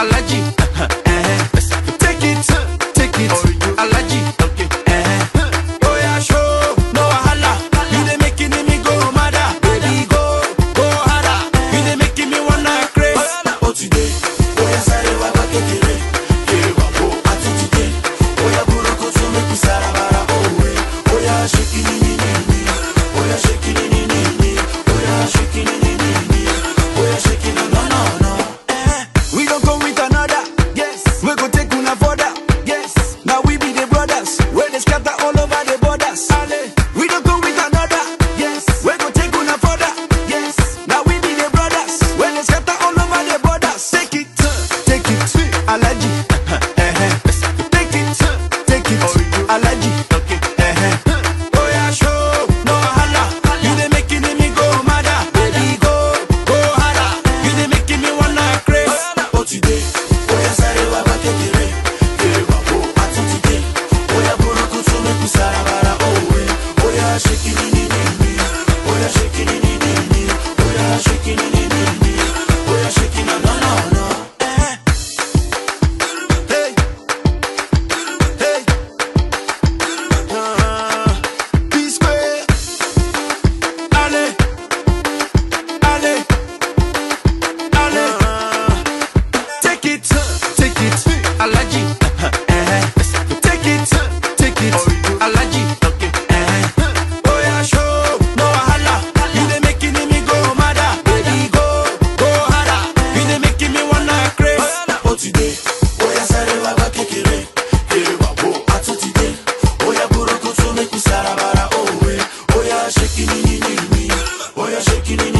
I let you Alaji. Alaji. Uh-huh. Take it, take it, Alaji. Uh-huh. Oh yeah, show, no wahala. You dey making me go madder, baby go, go harder. You dey making me wanna craze. Oh today, oh yeah, sare baba kekere, kere babo ato today. Oh yeah, burukutu make me sarabara. Oh yeah, oh yeah, shekini, ni ni ni. Oh yeah, shaking ni.